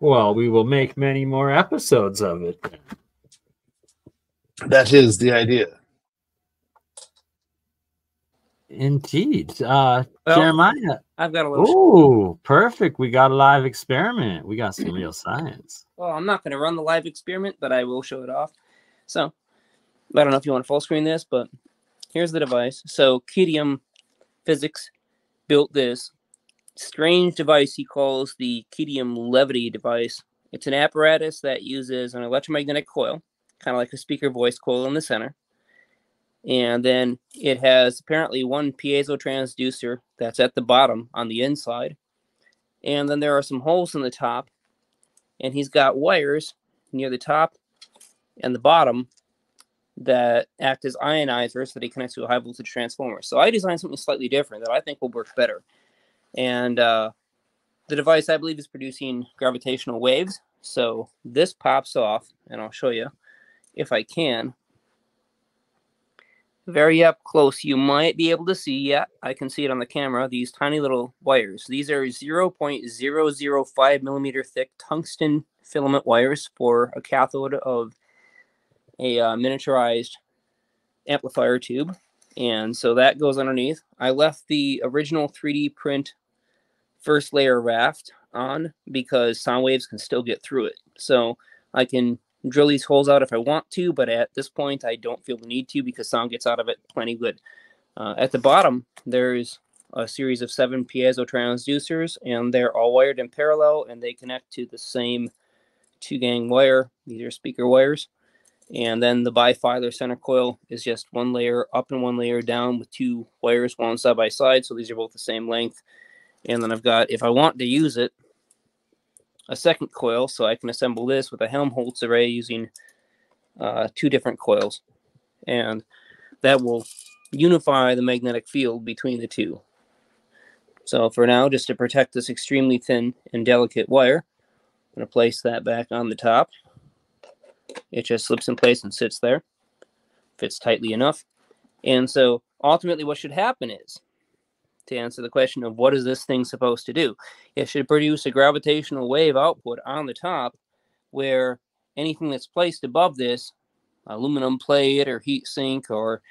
Well, we will make many more episodes of it. That is the idea. Indeed. Uh, Well, Jeremiah. I've got a little. Ooh, perfect. We got a live experiment. We got some real science. Well, I'm not going to run the live experiment, but I will show it off. So, I don't know if you want to full screen this, but here's the device. So, Kiedem Physics built this strange device he calls the Kiedem Levity device. It's an apparatus that uses an electromagnetic coil, kind of like a speaker voice coil in the center. And then it has apparently one piezo transducer that's at the bottom on the inside. And then there are some holes in the top and he's got wires near the top and the bottom that act as ionizers that he connects to a high voltage transformer. So I designed something slightly different that I think will work better. And uh, the device, I believe, is producing gravitational waves. So this pops off, and I'll show you if I can. Very up close, you might be able to see, yeah, I can see it on the camera, these tiny little wires. These are 0.005 millimeter thick tungsten filament wires for a cathode of a uh, miniaturized amplifier tube. And so that goes underneath. I left the original 3D print first layer raft on because sound waves can still get through it. So I can drill these holes out if I want to, but at this point I don't feel the need to because sound gets out of it plenty good. Uh, at the bottom, there's a series of seven piezo transducers, and they're all wired in parallel, and they connect to the same two gang wire. These are speaker wires. And then the bifilar center coil is just one layer up and one layer down with two wires, one side by side. So these are both the same length. And then I've got, if I want to use it, a second coil. So I can assemble this with a Helmholtz array using uh, two different coils. And that will unify the magnetic field between the two. So for now, just to protect this extremely thin and delicate wire, I'm going to place that back on the top. It just slips in place and sits there. Fits tightly enough. And so ultimately what should happen is, to answer the question of what is this thing supposed to do, it should produce a gravitational wave output on the top where anything that's placed above this, aluminum plate or heat sink or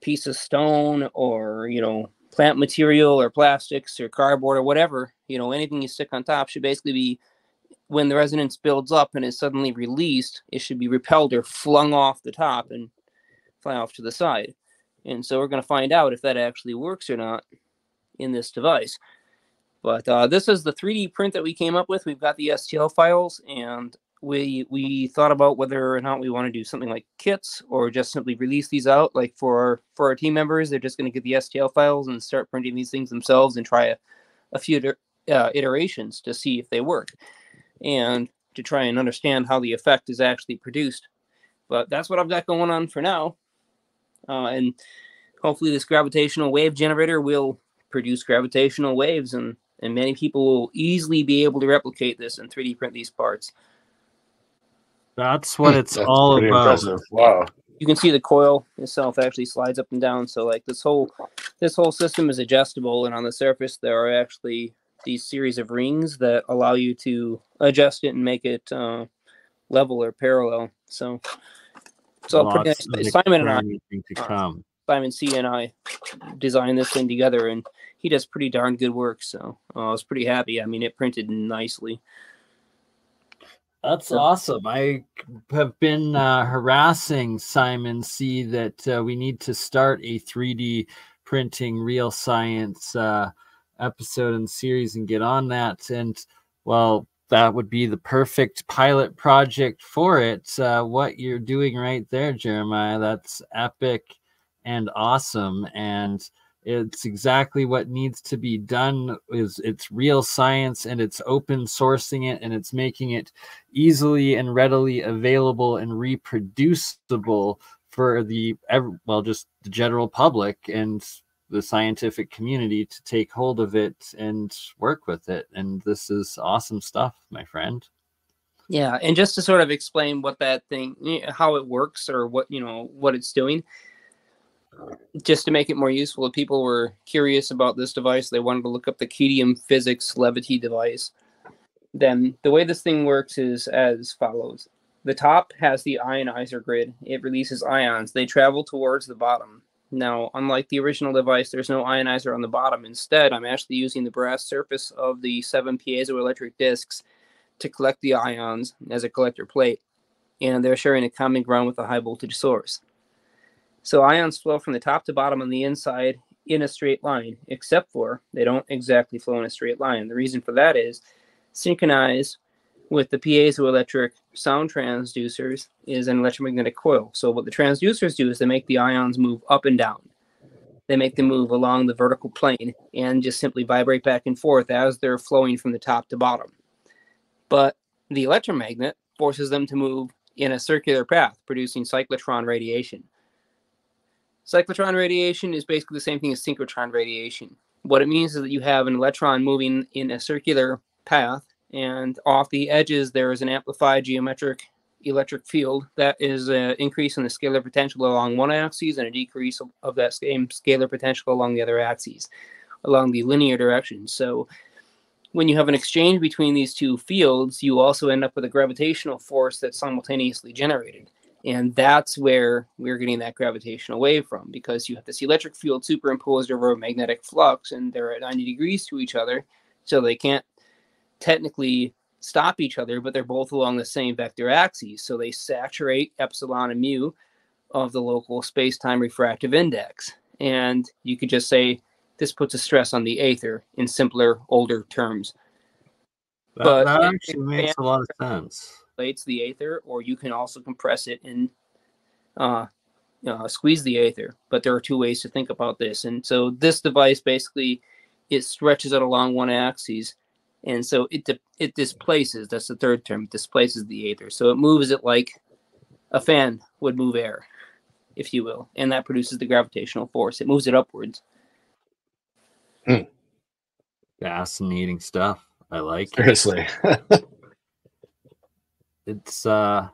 piece of stone or, you know, plant material or plastics or cardboard or whatever, you know, anything you stick on top should basically be when the resonance builds up and is suddenly released, it should be repelled or flung off the top and fly off to the side. And so we're going to find out if that actually works or not in this device. But uh, this is the 3D print that we came up with. We've got the STL files, and we we thought about whether or not we want to do something like kits or just simply release these out. Like for our, for our team members, they're just going to get the STL files and start printing these things themselves and try a, a few uh, iterations to see if they work and to try and understand how the effect is actually produced. But that's what I've got going on for now. Uh, and hopefully, this gravitational wave generator will produce gravitational waves, and, and many people will easily be able to replicate this and 3D print these parts. That's what it's That's all about. impressive. Wow. You can see the coil itself actually slides up and down. So like this whole this whole system is adjustable, and on the surface there are actually these series of rings that allow you to adjust it and make it uh, level or parallel. So it's all pretty Lots nice. Simon and I, to come. Simon C and I designed this thing together, and he does pretty darn good work. So uh, I was pretty happy. I mean, it printed nicely. That's Yeah. awesome. I have been uh, harassing Simon C that uh, we need to start a 3D printing real science uh, episode and series and get on that. And well, that would be the perfect pilot project for it. Uh, what you're doing right there, Jeremiah, that's epic and awesome. And it's exactly what needs to be done is it's real science and it's open sourcing it and it's making it easily and readily available and reproducible for the well just the general public and the scientific community to take hold of it and work with it and this is awesome stuff my friend Yeah, and just to sort of explain what that thing, how it works, or what you know what it's doing, just to make it more useful. If people were curious about this device, they wanted to look up the Kiedem Physics Levity device. then the way this thing works is as follows. The top has the ionizer grid. It releases ions. They travel towards the bottom. Now, unlike the original device, there's no ionizer on the bottom. Instead, I'm actually using the brass surface of the seven piezoelectric discs to collect the ions as a collector plate, and they're sharing a common ground with a high voltage source. So ions flow from the top to bottom on the inside in a straight line, except for they don't exactly flow in a straight line. The reason for that is synchronized with the piezoelectric sound transducers is an electromagnetic coil. So what the transducers do is they make the ions move up and down. They make them move along the vertical plane and just simply vibrate back and forth as they're flowing from the top to bottom. But the electromagnet forces them to move in a circular path, producing cyclotron radiation. Cyclotron radiation is basically the same thing as synchrotron radiation. What it means is that you have an electron moving in a circular path and off the edges there is an amplified geometric electric field that is uh, an increase in the scalar potential along one axis and a decrease of that same scalar potential along the other axes along the linear direction so when you have an exchange between these two fields you also end up with a gravitational force that's simultaneously generated and that's where we're getting that gravitational wave from because you have this electric field superimposed over a magnetic flux and they're at 90 degrees to each other so they can't technically stop each other, but they're both along the same vector axes. So they saturate epsilon and mu of the local space-time refractive index. And you could just say this puts a stress on the aether in simpler, older terms. That, but that actually makes a lot of sense. It's the aether, or you can also compress it and uh, uh, squeeze the aether. But there are two ways to think about this. And so this device basically it stretches it along one axis and so it it displaces. That's the third term. It displaces the aether, so it moves it like a fan would move air, if you will, and that produces the gravitational force. It moves it upwards. Hmm. Fascinating stuff. I like. Seriously. it's uh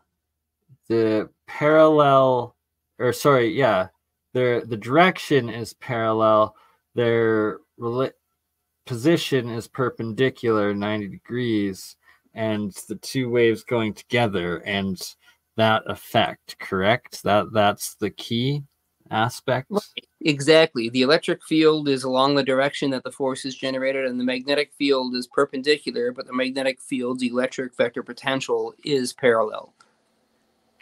the parallel or sorry yeah their the direction is parallel. Their position is perpendicular 90 degrees and the two waves going together and that effect correct? That that's the key aspect exactly. The electric field is along the direction that the force is generated and the magnetic field is perpendicular but the magnetic field's electric vector potential is parallel.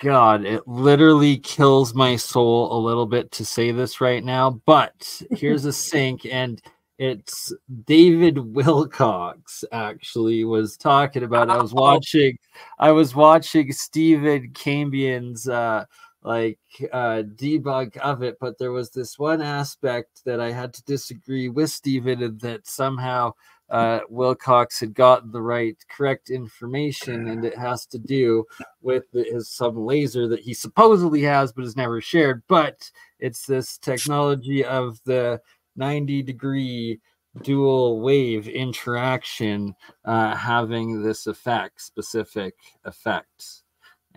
God it literally kills my soul a little bit to say this right now but here's a sink, and it's David Wilcock actually was talking about. I was watching, I was watching Stephen Cambian's uh, like uh, debug of it, but there was this one aspect that I had to disagree with Stephen, and that somehow uh, Wilcock had gotten the right correct information, and it has to do with his some laser that he supposedly has but has never shared. But it's this technology of the 90 degree dual wave interaction uh, having this effect, specific effect.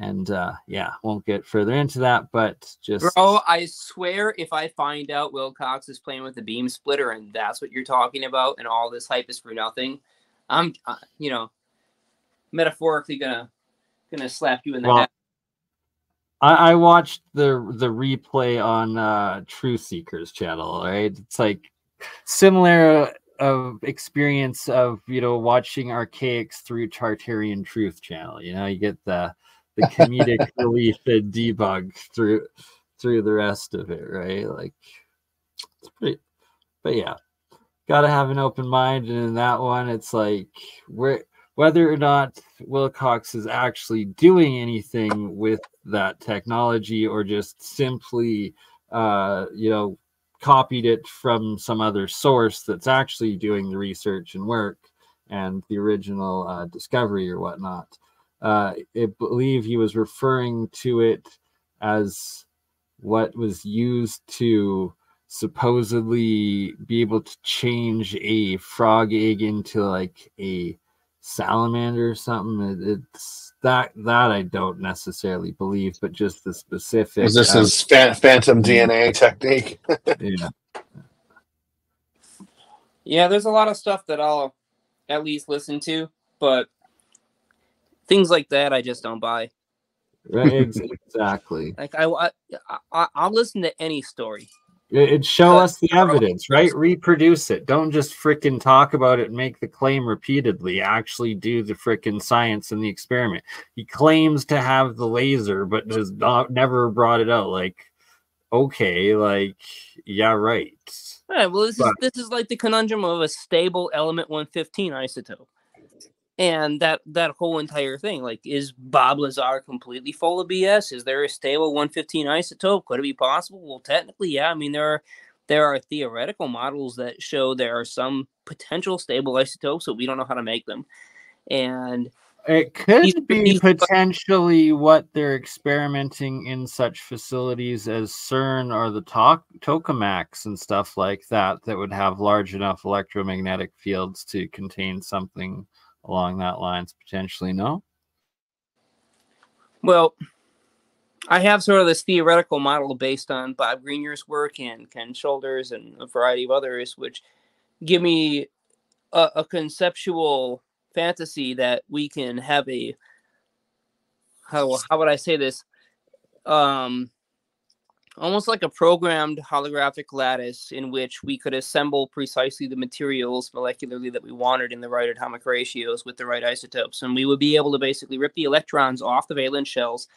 And uh, yeah, won't get further into that, but just. Bro, I swear if I find out Wilcock is playing with the beam splitter and that's what you're talking about and all this hype is for nothing, I'm, uh, you know, metaphorically gonna gonna slap you in the well, head. I, I watched the the replay on uh Truth Seekers channel, right? It's like similar of experience of you know watching archaics through Tartarian Truth channel. You know, you get the the comedic relief and debug through through the rest of it, right? Like it's pretty but yeah. Gotta have an open mind, and in that one, it's like where whether or not Wilcock is actually doing anything with that technology or just simply, uh, you know, copied it from some other source that's actually doing the research and work and the original uh, discovery or whatnot. Uh, I believe he was referring to it as what was used to supposedly be able to change a frog egg into like a salamander or something. It, it's that that I don't necessarily believe, but just the specific. Was this uh, his fa- phantom DNA technique? yeah. Yeah, there's a lot of stuff that I'll at least listen to, but things like that, I just don't buy. Right, exactly. Like I, I, I I'll listen to any story. It, show us the evidence, right? Reproduce it. Don't just frickin' talk about it and make the claim repeatedly. Actually do the frickin' science and the experiment. He claims to have the laser, but has not never brought it out. Like, okay, like, yeah, right. All right. Well, this But- is this is like the conundrum of a stable element 115 isotope, and that that whole entire thing. Like, is Bob Lazar completely full of BS? Is there a stable 115 isotope? Could it be possible? Well, technically, yeah. I mean, there are there are theoretical models that show there are some potential stable isotopes, but we don't know how to make them. And It could He's- be he's- potentially what they're experimenting in such facilities as CERN or the to- tokamaks and stuff like that that would have large enough electromagnetic fields to contain something along that lines potentially no Well, I have sort of this theoretical model based on Bob Greenyer's work and Ken Shoulders and a variety of others, which give me a, a conceptual fantasy that we can have a how how would I say this? Um, almost like a programmed holographic lattice in which we could assemble precisely the materials molecularly that we wanted in the right atomic ratios with the right isotopes, and we would be able to basically rip the electrons off the valence shells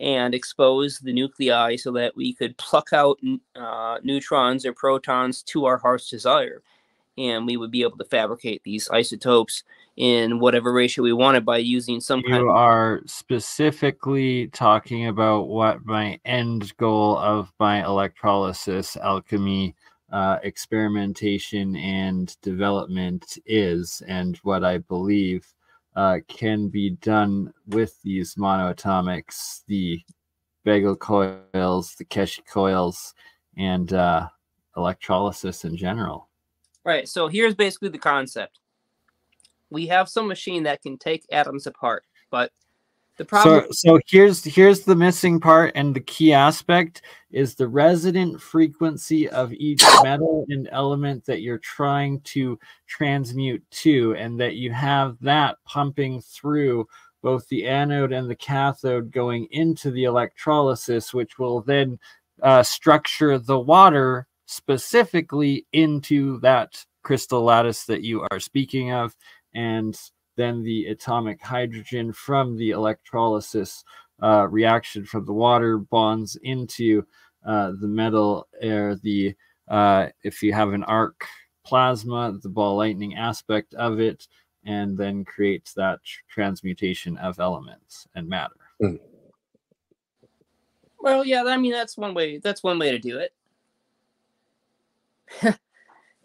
and expose the nuclei so that we could pluck out uh, neutrons or protons to our heart's desire. And we would be able to fabricate these isotopes in whatever ratio we wanted by using some kind you of. are specifically talking about what my end goal of my electrolysis alchemy uh, experimentation and development is and what i believe uh, can be done with these monoatomics the bagel coils the Keshe coils and uh, electrolysis in general Right. So here's basically the concept we have some machine that can take atoms apart, but the problem. So, so here's here's the missing part, and the key aspect is the resonant frequency of each metal and element that you're trying to transmute to, and that you have that pumping through both the anode and the cathode going into the electrolysis, which will then uh, structure the water specifically into that crystal lattice that you are speaking of, and then the atomic hydrogen from the electrolysis uh, reaction from the water bonds into uh, the metal or the uh, if you have an arc plasma, the ball lightning aspect of it, and then creates that tr- transmutation of elements and matter. Well, yeah, I mean that's one way. That's one way to do it.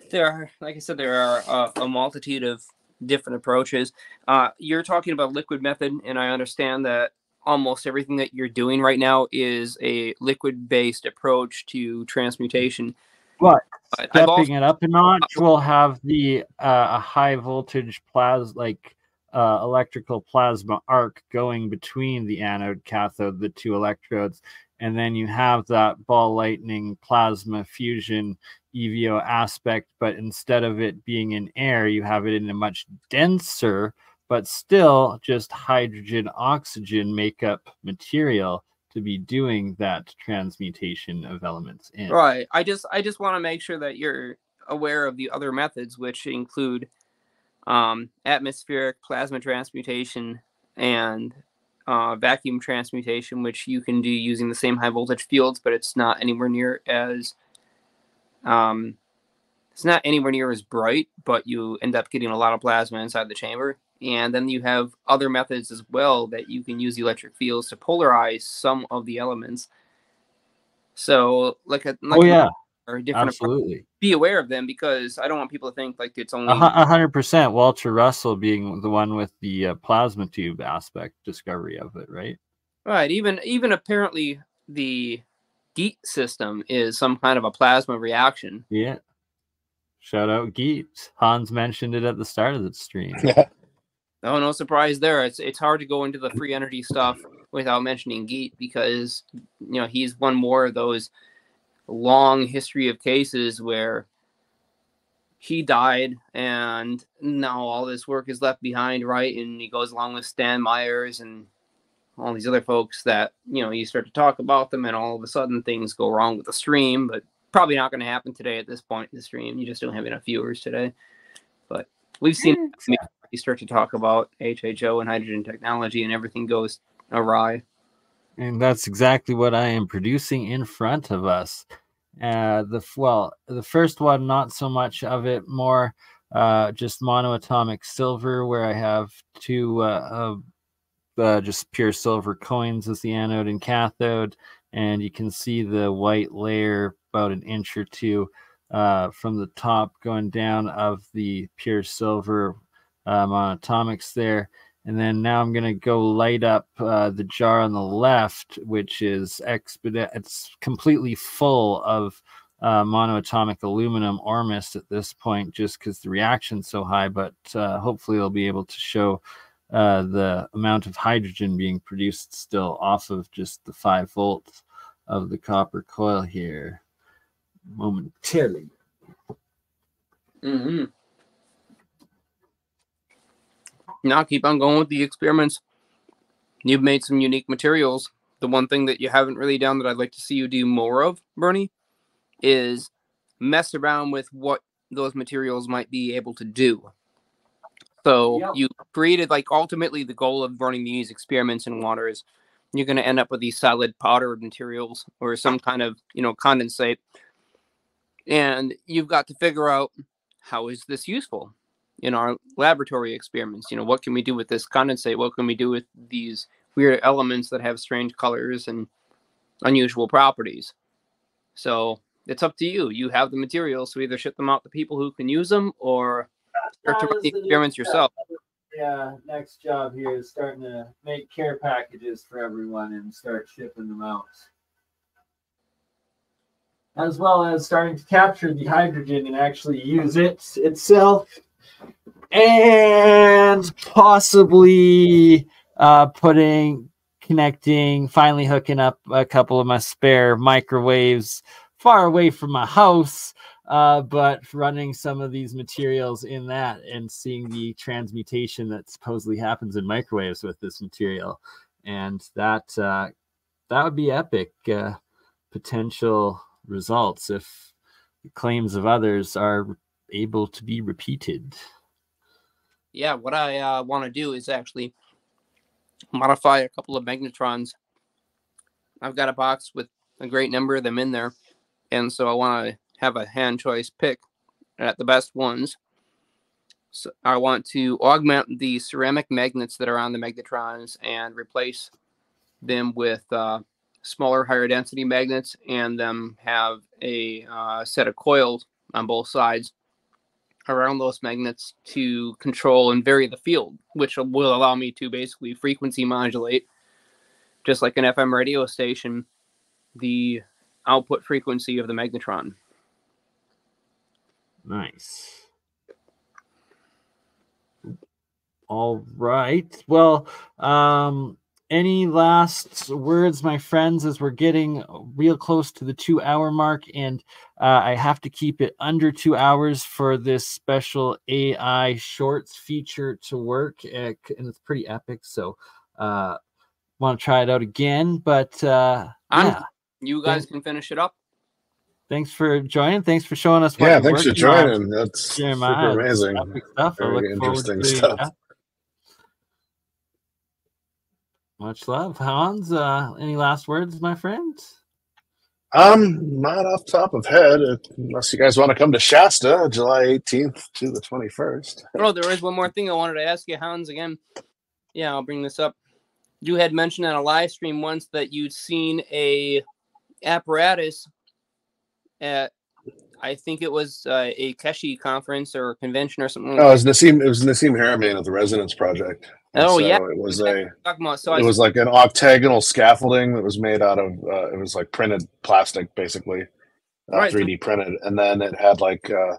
there are, like I said, there are a, a multitude of different approaches. Uh, you're talking about liquid method, and I understand that almost everything that you're doing right now is a liquid-based approach to transmutation. But But stepping also, it up a notch we'll have the uh, a high voltage plas like uh, electrical plasma arc going between the anode cathode the two electrodes and then you have that ball lightning plasma fusion evo aspect but instead of it being in air you have it in a much denser but still just hydrogen oxygen makeup material to be doing that transmutation of elements in right. I just, I just want to make sure that you're aware of the other methods, which include um, atmospheric plasma transmutation and uh, vacuum transmutation, which you can do using the same high voltage fields, but it's not anywhere near as um, it's not anywhere near as bright, but you end up getting a lot of plasma inside the chamber. And then you have other methods as well that you can use the electric fields to polarize some of the elements. So, like a like oh yeah or different appro- absolutely be aware of them because I don't want people to think like it's only A hundred percent. Walter Russell being the one with the uh, plasma tube aspect discovery of it, right? right. Even even apparently the Geet system is some kind of a plasma reaction. Yeah. Shout out Geet. Hans mentioned it at the start of the stream. Oh, no surprise there. It's it's hard to go into the free energy stuff without mentioning Geet because you know he's one more of those long history of cases where he died, and now all this work is left behind, right? And he goes along with Stan Myers and all these other folks that you know you start to talk about them, and all of a sudden things go wrong with the stream. But probably not going to happen today at this point in the stream. You just don't have enough viewers today. But we've seen mm, you start to talk about HHO and hydrogen technology, and everything goes awry. And that's exactly what I am producing in front of us. Uh, the well, the first one, not so much of it, more uh, just monoatomic silver, where I have two uh, uh, just pure silver coins as the anode and cathode, and you can see the white layer about an inch or two uh, from the top going down of the pure silver uh, monatomics there. And then now I'm going to go light up uh, the jar on the left, which is expedite. It's completely full of uh, monoatomic aluminum ormus at this point, just because the reaction's so high. But uh, hopefully, I'll be able to show uh, the amount of hydrogen being produced still off of just the five volts of the copper coil here momentarily. Mm-hmm. Now keep on going with the experiments. You've made some unique materials. The one thing that you haven't really done that I'd like to see you do more of, Bernie, is mess around with what those materials might be able to do. So yep. you created like ultimately the goal of running these experiments in water is you're going to end up with these solid powdered materials or some kind of you know condensate, and you've got to figure out how is this useful in our laboratory experiments. You know, what can we do with this condensate? What can we do with these weird elements that have strange colors and unusual properties? So it's up to you. You have the materials, so either ship them out to people who can use them or start to run the experiments yourself. Yeah, next job here is starting to make care packages for everyone and start shipping them out. As well as starting to capture the hydrogen and actually use it itself and possibly uh, putting, connecting, finally hooking up a couple of my spare microwaves far away from my house, uh, but running some of these materials in that and seeing the transmutation that supposedly happens in microwaves with this material, and that uh, that would be epic uh, potential results if the claims of others are able to be repeated yeah, what I uh, want to do is actually modify a couple of magnetrons. I've got a box with a great number of them in there, and so I want to have a hand choice pick at the best ones. So I want to augment the ceramic magnets that are on the magnetrons and replace them with uh, smaller, higher density magnets, and them have a uh, set of coils on both sides around those magnets to control and vary the field, which will allow me to basically frequency modulate, just like an FM radio station, the output frequency of the magnetron. Nice. All right. Well, um, any last words, my friends, as we're getting real close to the two hour mark? And uh, I have to keep it under two hours for this special AI shorts feature to work. and it's pretty epic. So, uh, want to try it out again. But uh, yeah, you guys can finish it up. Thanks for joining. Thanks for showing us. yeah, thanks for joining. On. That's super amazing. Stuff. Very interesting stuff. Much love, Hans. Uh, any last words, my friend? Um, not off top of head, unless you guys want to come to Shasta, July 18th to the 21st. Oh, there is one more thing I wanted to ask you, Hans. Again, yeah, I'll bring this up. You had mentioned on a live stream once that you'd seen a apparatus at I think it was uh, a Keshe conference or convention or something. Oh, it was Nassim. It was Nassim Haramein of the Resonance Project. Oh so yeah, it was a. About, so it was like an octagonal scaffolding that was made out of. Uh, it was like printed plastic, basically, uh, right, 3D so, printed, and then it had like uh,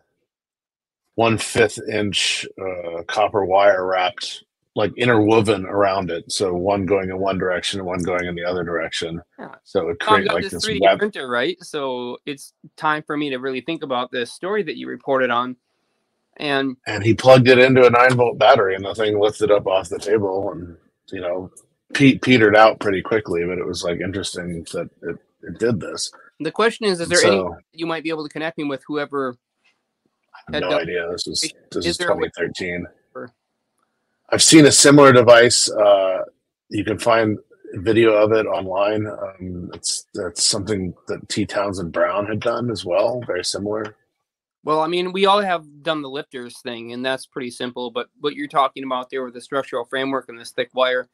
one fifth inch uh, copper wire wrapped like interwoven around it. So one going in one direction and one going in the other direction. Yeah. So it create like this 3D web. printer, right? So it's time for me to really think about this story that you reported on And and he plugged it into a nine volt battery, and the thing lifted up off the table, and you know, pe- petered out pretty quickly. But it was like interesting that it, it did this. The question is: Is there so, any you might be able to connect me with whoever? I have no done, idea. This is this is, is 2013. I've seen a similar device. Uh, you can find video of it online. Um, it's that's something that T. Townsend Brown had done as well, very similar. Well, I mean, we all have done the lifters thing, and that's pretty simple. But what you're talking about there with the structural framework and this thick wire,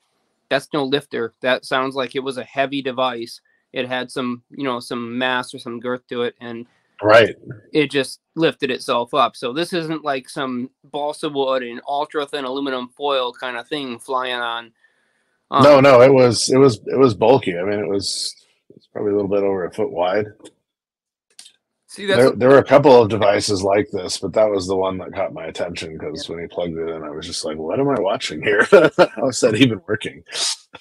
that's no lifter. That sounds like it was a heavy device. It had some, you know, some mass or some girth to it, and right, it just lifted itself up. So this isn't like some balsa wood and ultra thin aluminum foil kind of thing flying on um, no, no, it was it was it was bulky. I mean, it was it's probably a little bit over a foot wide. See, there, there were a couple of devices like this, but that was the one that caught my attention because yeah. when he plugged it in, I was just like, "What am I watching here? How is that even working?"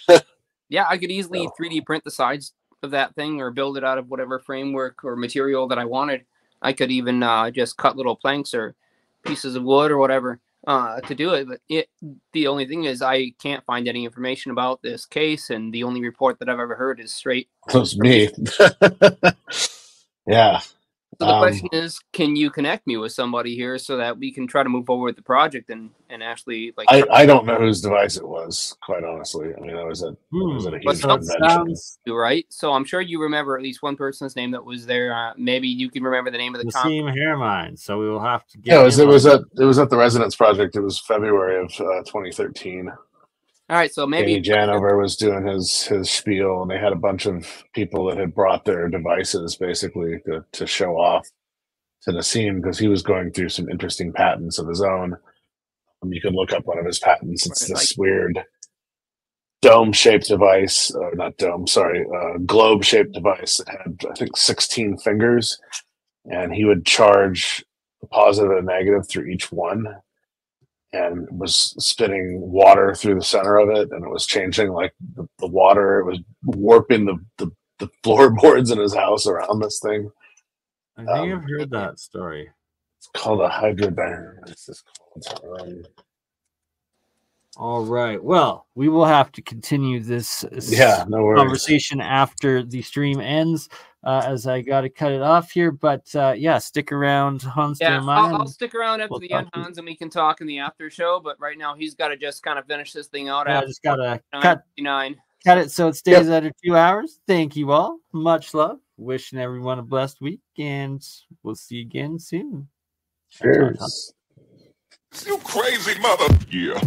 yeah, I could easily so. 3D print the sides of that thing or build it out of whatever framework or material that I wanted. I could even uh, just cut little planks or pieces of wood or whatever uh, to do it. But it, the only thing is, I can't find any information about this case, and the only report that I've ever heard is straight. Was me. yeah, so the um, question is, can you connect me with somebody here so that we can try to move forward with the project and and actually like? I, I don't know whose device it was, quite honestly. I mean, that was a hmm. was a huge convention, right? So I'm sure you remember at least one person's name that was there. Uh, maybe you can remember the name of the team Haramein. So we will have to get. Yeah, it was it was at it was at the Resonance Project. It was February of uh, 2013. All right, so maybe Danny Janover was doing his his spiel, and they had a bunch of people that had brought their devices basically to, to show off to Nassim because he was going through some interesting patents of his own. Um, you can look up one of his patents. It's right, this like- weird dome shaped device, or not dome, sorry, uh, globe shaped device that had I think 16 fingers, and he would charge a positive and a negative through each one and was spitting water through the center of it and it was changing like the, the water it was warping the, the, the floorboards in his house around this thing. I think um, i've heard that story. It's called a hydrodynamics um, all right. Well, we will have to continue this yeah, no conversation after the stream ends uh, as I got to cut it off here. But uh, yeah, stick around, Hans. Yeah, I'll, I'll, stick around after we'll the end, Hans, and we can talk in the after show. But right now, he's got to just kind of finish this thing out. Yeah, I just got to cut nine. Cut it so it stays yep. under two hours. Thank you all. Much love. Wishing everyone a blessed week, and we'll see you again soon. Cheers. You crazy mother. Yeah.